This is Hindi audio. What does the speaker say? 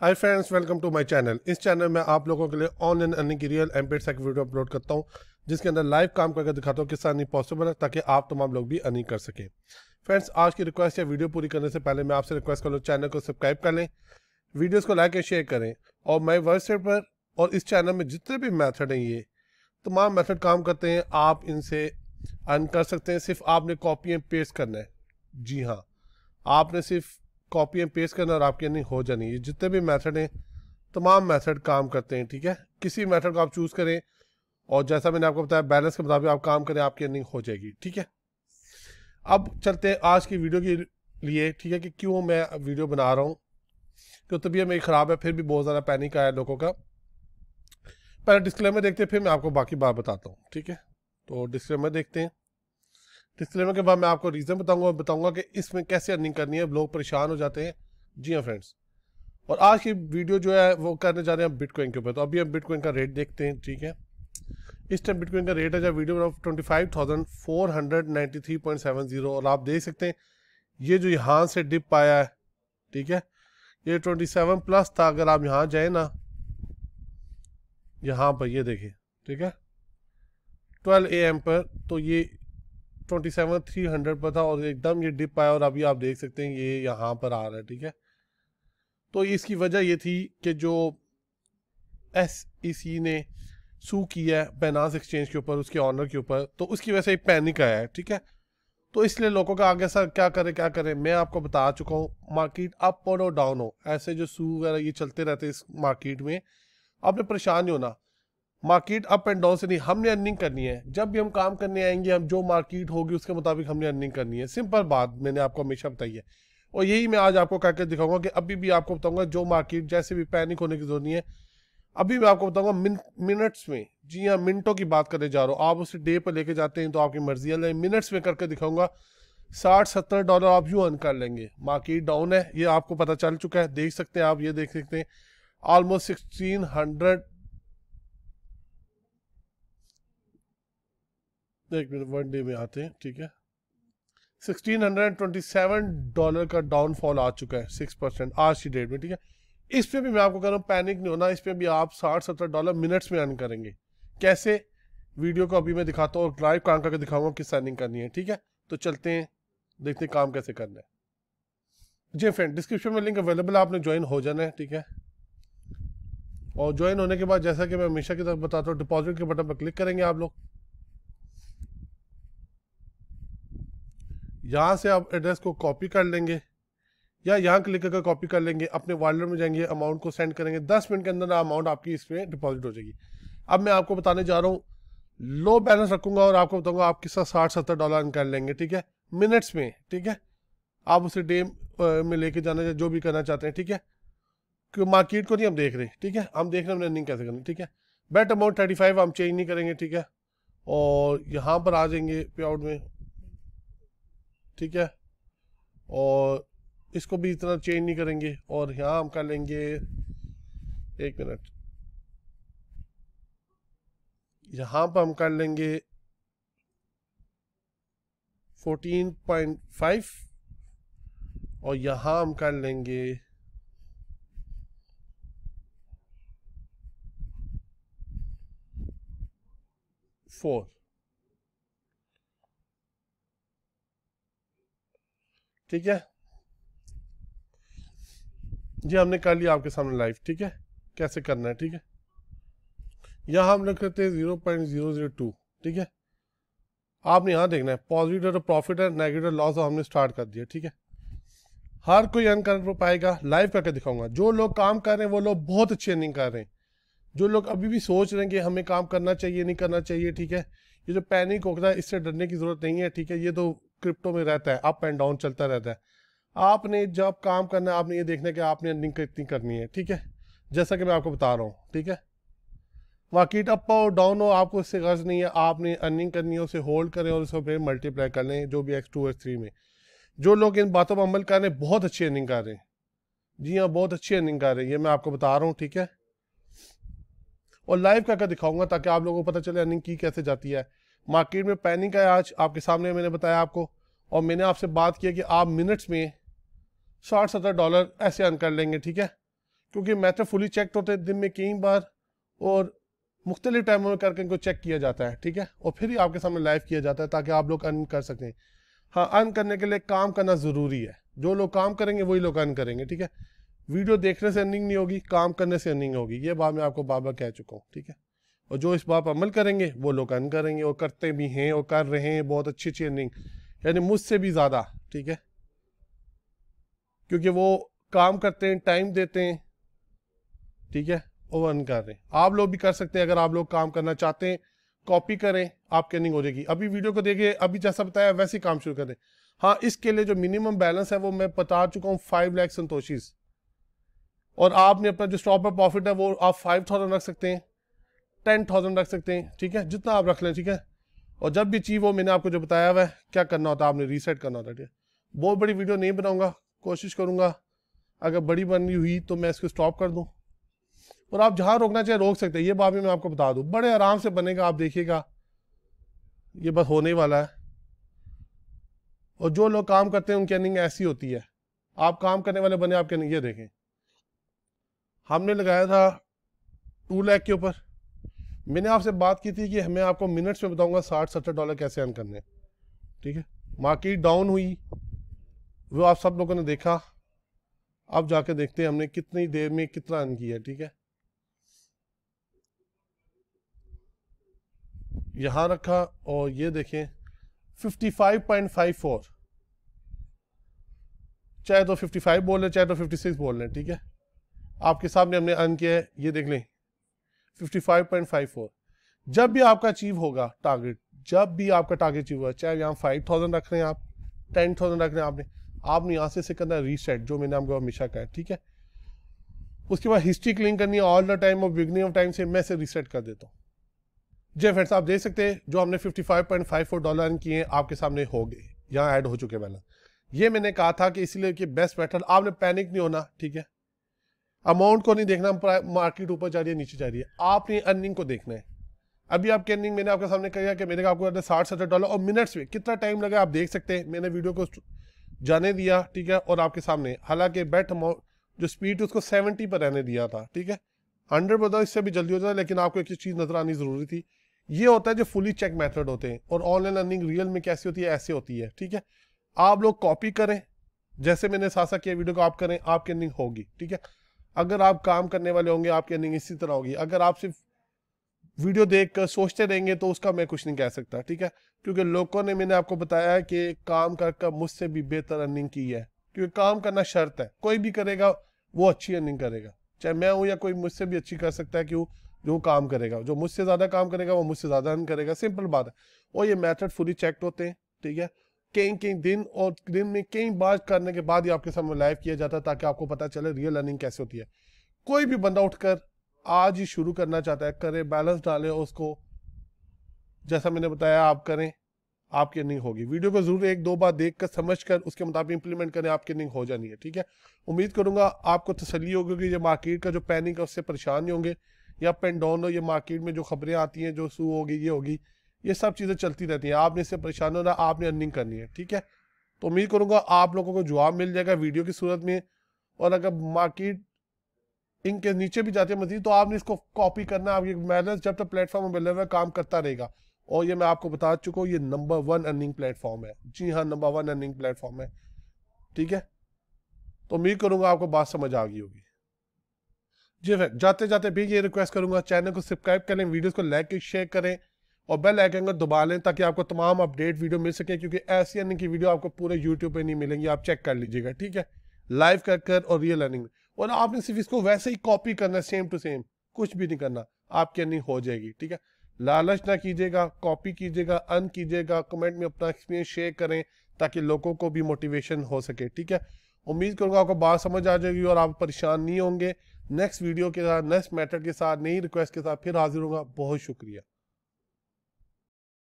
Hi friends welcome to my channel इस चैनल में आप लोगों के लिए ऑनलाइन अर्निंग की रियल एम्पेड सेक वीडियो अपलोड करता हूँ, जिसके अंदर लाइव काम करके दिखाता हूँ किस अर्निंग पॉसिबल है, ताकि आप तमाम लोग भी अर्निंग कर सकें। फ्रेंड्स आज की रिक्वेस्ट या वीडियो पूरी करने से पहले मैं आपसे रिक्वेस्ट कर लूँ चैनल को सब्सक्राइब कर लें वीडियोज़ को लाइक और शेयर करें, और मैं वेबसाइट पर और इस चैनल में जितने भी मैथड हैं ये, तमाम मैथड काम करते हैं, आप इनसे अर्न कर सकते हैं। सिर्फ़ आपने कॉपी एंड पेस्ट करना है। जी हाँ आपने सिर्फ़ कॉपी एंड पेस्ट करना और आपकी अर्निंग हो जानी। ये जितने भी मेथड हैं, तमाम मेथड काम करते हैं, ठीक है? किसी मेथड को आप चूज़ करें और जैसा मैंने आपको बताया बैलेंस के मुताबिक आप काम करें, आपकी अर्निंग हो जाएगी, ठीक है? अब चलते हैं आज की वीडियो के लिए, ठीक है, कि क्यों मैं वीडियो बना रहा हूँ? क्यों तबीयत मेरी ख़राब है, फिर भी बहुत ज़्यादा पैनिक आया लोगों का। पहले डिस्क्लेमर देखते हैं, फिर मैं आपको बाकी बात बताता हूँ, ठीक है? तो डिस्क्लेमर देखते हैं। डिस्क्लेमर के बाद मैं आपको रीज़न बताऊँगा, और बताऊँगा कि इसमें कैसे अर्निंग करनी है, लोग परेशान हो जाते हैं। जी हाँ फ्रेंड्स और आज की वीडियो जो है, वो करने जा रहे हैं बिटकॉइन के ऊपर। तो अभी हम बिटकॉइन का रेट देखते हैं, ठीक है? इस टाइम बिटकॉइन का रेट है जब video twenty five thousand four hundred ninety three point seven zero और आप देख सकते हैं, ये जो यहाँ से डिप आया है, ठीक है? ये ट्वेंटी सेवन प्लस था, अगर आप यहाँ जाए ना, यहाँ पर, ये देखिए, ठीक है? ट्वेल्व ए एम पर तो ये ट्वेंटी सेवन थ्री हंड्रेड पर था और एकदम ये डिप आया और अभी आप देख सकते हैं ये यहाँ पर आ रहा है, ठीक है? तो इसकी वजह ये थी कि जो एस ई सी ने सू किया है बैनास एक्सचेंज के ऊपर, उसके ऑनर के ऊपर तो उसकी वजह से एक पैनिक आया है, ठीक है? तो इसलिए लोगों का आगे सर क्या करें क्या करें, मैं आपको बता चुका हूँ मार्केट अप और डाउन हो, ऐसे जो सू वगैरह ये चलते रहते इस मार्केट में आपने परेशान नहीं होना। मार्केट अप एंड डाउन से नहीं हमने अर्निंग करनी है। जब भी हम काम करने आएँगे हम जो मार्केट होगी उसके मुताबिक हमने अर्निंग करनी है। सिंपल बात मैंने आपको हमेशा बताई है। और यही मैं आज आपको करके दिखाऊँगा कि अभी भी आपको बताऊँगा जो मार्केट जैसे भी पैनिक होने की ज़रूरत नहीं है अभी मैं आपको बताऊँगा मिन, मिनट्स में। जी हाँ मिनटों की बात करने जा रहा हूँ। आप उसे डे पर लेके जाते हैं तो आपकी मर्ज़ी है। मिनट्स में करके दिखाऊँगा साठ सत्तर डॉलर आप यूँ अर्न कर लेंगे। मार्केट डाउन है ये आपको पता चल चुका है। देख सकते हैं आप ये देख सकते हैं। ऑलमोस्ट सिक्सटीन हंड्रेड एक मिनट वन डे में आते हैं, ठीक है? 1627 डॉलर का डाउनफॉल आ चुका है सिक्स परसेंट आज की डेट में, ठीक है? इस पे भी मैं आपको कह रहा हूँ पैनिक नहीं होना, इस पे भी आप साठ सत्तर डॉलर मिनट्स में अर्न करेंगे। कैसे? वीडियो को अभी मैं दिखाता हूँ और ड्राइव काम करके दिखाऊँगा किस अर्निंग करनी है, ठीक है? तो चलते हैं, देखते हैं काम कैसे करना है। जी फ्रेंड डिस्क्रिप्शन में लिंक अवेलेबल है, आपने ज्वाइन हो जाना है, ठीक है? और ज्वाइन होने के बाद जैसा कि मैं हमेशा की तरफ़ बताता हूँ डिपॉजिट के बटन पर क्लिक करेंगे आप लोग। यहाँ से आप एड्रेस को कॉपी कर लेंगे, या यहाँ क्लिक करके कॉपी कर लेंगे, अपने वॉलेट में जाएँगे अमाउंट को सेंड करेंगे, दस मिनट के अंदर अमाउंट आपकी इसमें डिपॉजिट हो जाएगी। अब मैं आपको बताने जा रहा हूँ लो बैलेंस रखूँगा और आपको बताऊँगा आप किस साठ, सत्तर डॉलर कर लेंगे, ठीक है? मिनट्स में, ठीक है? आप उसे डे में लेके जाना जो भी करना चाहते हैं, ठीक है? क्योंकि मार्केट को नहीं हम देख रहे, ठीक है? हम देख रहे हैं रनिंग कैसे करनी, ठीक है? बेट अमाउंट थर्टी फाइव हम चेंज नहीं करेंगे, ठीक है? और यहाँ पर आ जाएँगे पे आउट में। ठीक है? और इसको भी इतना चेंज नहीं करेंगे। और यहाँ हम कर लेंगे एक मिनट यहाँ पर हम कर लेंगे 14.5 और यहाँ हम कर लेंगे फोर ठीक है? जी, हमने कर लिया आपके सामने लाइव ठीक है? कैसे करना है, ठीक है? यहाँ हम लिख लेते हैं zero point zero zero two ठीक है? आपने यहाँ देखना है पॉजिटिव तो प्रॉफिट है नेगेटिव लॉस हमने स्टार्ट कर दिया, ठीक है? हर कोई अर्न कर पाएगा लाइव करके दिखाऊँगा। जो लोग काम कर रहे हैं, वो लोग बहुत अच्छी अर्निंग कर रहे हैं। जो लोग अभी भी सोच रहे हैं कि हमें काम करना चाहिए, नहीं करना चाहिए, ठीक है? ये जो पैनिक होता है इससे डरने की ज़रूरत नहीं है, ठीक है? ये तो क्रिप्टो में रहता है अप एंड डाउन चलता रहता है। आपने जब काम करना है, आपने ये देखना है कि आपने अर्निंग कितनी करनी है, ठीक है? जैसा कि मैं आपको बता रहा हूँ, ठीक है? मार्केट अप हो डाउन हो, आपको इससे गर्ज नहीं है। आपने अर्निंग करनी है, उसे होल्ड करें और उसको मल्टीप्लाई कर लें, जो भी एक्स टू एक्स थ्री में। जो लोग इन बातों पर अमल कर रहे हैं, बहुत अच्छी अर्निंग कर रहे हैं। जी हाँ बहुत अच्छी अर्निंग कर रहे हैं, ये मैं आपको बता रहा हूँ, ठीक है? और लाइव करके दिखाऊँगा ताकि आप लोगों को पता चले अर्निंग की कैसे जाती है। मार्केट में पैनिक है आज, आपके सामने मैंने बताया आपको। और मैंने आपसे बात किया कि आप मिनट्स में साठ सत्तर डॉलर ऐसे अर्न कर लेंगे, ठीक है? क्योंकि मैथड फुली चेक होते दिन में कई बार और मुख्तलिफ़ टाइमों में करके इनको चेक किया जाता है, ठीक है? और फिर ही आपके सामने लाइव किया जाता है ताकि आप लोग अर्न कर सकें। हाँ अर्न करने के लिए काम करना ज़रूरी है। जो लोग काम करेंगे, वही लोग अर्न करेंगे, ठीक है? वीडियो देखने से अर्निंग नहीं होगी, काम करने से अर्निंग होगी। ये बात मैं आपको बार बार कह चुका हूँ, ठीक है? और जो इस बात पर अमल करेंगे, वो लोग अन करेंगे और करते भी हैं और कर रहे हैं, बहुत अच्छी अच्छी अर्निंग यानी मुझसे भी ज़्यादा, ठीक है? क्योंकि वो काम करते हैं टाइम देते हैं, ठीक है? और अर्न कर रहे हैं। आप लोग भी कर सकते हैं, अगर आप लोग काम करना चाहते हैं कॉपी करें, आपकी अर्निंग हो जाएगी। अभी वीडियो को देखिए, अभी जैसा बताया, वैसे ही काम शुरू करें। हाँ इसके लिए जो मिनिमम बैलेंस है, वो मैं बता चुका हूँ फाइव लैख संतोषीज और आपने अपना जो स्टॉप पर प्रॉफिट है, वो आप फाइव थाउज़ेंड रख सकते हैं। टेन थाउज़ेंड रख सकते हैं, ठीक है? जितना आप रख लें, ठीक है? और जब भी चीज़ वो मैंने आपको जो बताया हुआ है, क्या करना होता है, आपने रीसेट करना होता है, ठीक है? बहुत बड़ी वीडियो नहीं बनाऊँगा, कोशिश करूँगा, अगर बड़ी बनी हुई तो मैं इसको स्टॉप कर दूँ। और आप जहाँ रोकना चाहे रोक सकते हैं, ये बात भी मैं आपको बता दूँ। बड़े आराम से बनेगा, आप देखिएगा, ये बस होने वाला है। और जो लोग काम करते हैं, उनकी अर्निंग ऐसी होती है। आप काम करने वाले बने, आपके ये देखें। हमने लगाया था टू लैख के ऊपर। मैंने आपसे बात की थी कि मैं आपको मिनट्स में बताऊँगा साठ, सत्तर डॉलर कैसे अर्न करने ठीक है? मार्केट डाउन हुई। वो आप सब लोगों ने देखा। अब जाके देखते हैं हमने कितनी देर में कितना अर्न किया ठीक है? यहाँ रखा और ये देखें। 55.54 चाहे तो 55 बोल लें, चाहे तो 56 बोल लें, ठीक है? आपके सामने हमने अर्न किया है, ये देख लें। 55.54 जब भी आपका अचीव होगा टारगेट जब भी आपका टारगेट अचीव होगा, चाहे यहाँ फाइव थाउज़ेंड रख रहे हैं आप टेन थाउज़ेंड रख रहे हैं आपने आपने यहाँ से करना रीसेट जो मैंने आपको हमेशा कहा ठीक है? उसके बाद हिस्ट्री क्लीन करनी है ऑल द टाइम और बिगनिंग ऑफ़ टाइम से मैं से रीसेट कर देता हूँ। जी फ्रेंड्स आप देख सकते हैं, जो हमने 55.54 डॉलर किए हैं, आपके सामने हो गए, यहाँ ऐड हो चुके बैलेंस ये मैंने कहा था कि इसलिए कि बेस्ट मेथड आपने पैनिक नहीं होना, ठीक है? अमाउंट को नहीं देखना मार्केट ऊपर जा रही है, नीचे जा रही है। आपने अर्निंग को देखना है। अभी आपकी अर्निंग मैंने आपके सामने कहा कि मैंने आपको साठ, सत्तर डॉलर और मिनट्स में कितना टाइम लगा आप देख सकते हैं। मैंने वीडियो को जाने दिया, ठीक है, और आपके सामने, हालाँकि बेट अमाउंट जो स्पीड उसको सेवेंटी पर रहने दिया था, ठीक है। हंड्रेड बताओ इससे भी जल्दी हो जाए लेकिन आपको एक चीज़ नज़र आनी ज़रूरी थी। ये होता है जो फुली चेक मेथड होते हैं, और ऑनलाइन अर्निंग रियल में कैसी होती है, ऐसे होती है, ठीक है। आप लोग कॉपी करें, जैसे मैंने सासा किया वीडियो को आप करें, आपकी अर्निंग होगी, ठीक है। अगर आप काम करने वाले होंगे, आपकी अर्निंग इसी तरह होगी। अगर आप सिर्फ़ वीडियो देख कर सोचते रहेंगे तो उसका मैं कुछ नहीं कह सकता, ठीक है? क्योंकि लोगों ने मैंने आपको बताया है कि काम कर कर मुझसे भी बेहतर अर्निंग की है। क्योंकि काम करना शर्त है। कोई भी करेगा, वो अच्छी अर्निंग करेगा। चाहे मैं हूँ या कोई मुझसे भी अच्छी कर सकता है क्यों जो काम करेगा। जो मुझसे ज़्यादा काम करेगा, वो मुझसे ज़्यादा अर्न करेगा। सिंपल बात है। और ये मेथड फुली चेकड होते हैं, ठीक है? कई कई दिन और दिन में कई बार करने के बाद ही आपके सामने लाइव किया जाता है ताकि आपको पता चले रियल अर्निंग कैसे होती है। कोई भी बंदा उठकर आज ही शुरू करना चाहता है, करे बैलेंस डाले उसको। जैसा मैंने बताया, आप करें, आपकी अर्निंग होगी। वीडियो को ज़रूर एक दो बार देख कर समझ कर उसके मुताबिक इंप्लीमेंट करें, आपकी अर्निंग हो जानी है, ठीक है? उम्मीद करूँगा आपको तसली होगी कि ये मार्केट का जो पैनिक है, उससे परेशान नहीं होंगे, या एंड हो, ये मार्केट में जो खबरें आती हैं, जो सू होगी, ये होगी। ये सब चीज़ें चलती रहती हैं। आपने इससे परेशान होना, आपने अर्निंग करनी है, ठीक है? तो उम्मीद करूँगा आप लोगों को जवाब मिल जाएगा वीडियो की सूरत में। और अगर मार्केट इनके नीचे भी जाते हैं मजीद तो आपने इसको कॉपी करना आप ये बैलेंस जब तक प्लेटफॉर्म अवेलेबल है काम करता रहेगा। और ये मैं आपको बता चुका हूँ, ये नंबर वन अर्निंग प्लेटफॉर्म है। जी हाँ नंबर वन अर्निंग प्लेटफॉर्म है। ठीक है? तो उम्मीद करूँगा आपको बात समझ आ गई होगी। जी फिर जाते जाते भी ये रिक्वेस्ट करूँगा चैनल को सब्सक्राइब करें वीडियोस को लाइक शेयर करें। और बेल आइकन को दबा लें ताकि आपको तमाम अपडेट वीडियो मिल सके, क्योंकि ऐसी अर्निंग की वीडियो आपको पूरे यूट्यूब पे नहीं मिलेंगी, आप चेक कर लीजिएगा, ठीक है? लाइव कर कर और रियल अर्निंग और आपने सिर्फ़ इसको वैसे ही कॉपी करना सेम टू सेम कुछ भी नहीं करना, आपकी अर्निंग हो जाएगी, ठीक है? लालच ना कीजिएगा कॉपी कीजिएगा अर्न कीजिएगा कमेंट में अपना एक्सपीरियंस शेयर करें, ताकि लोगों को भी मोटिवेशन हो सके, ठीक है? उम्मीद करूँगा आपको बात समझ आ जाएगी और आप परेशान नहीं होंगे। नेक्स्ट वीडियो के साथ नेक्स्ट मैटर के साथ, नई रिक्वेस्ट के साथ फिर हाजिर होगा बहुत शुक्रिया।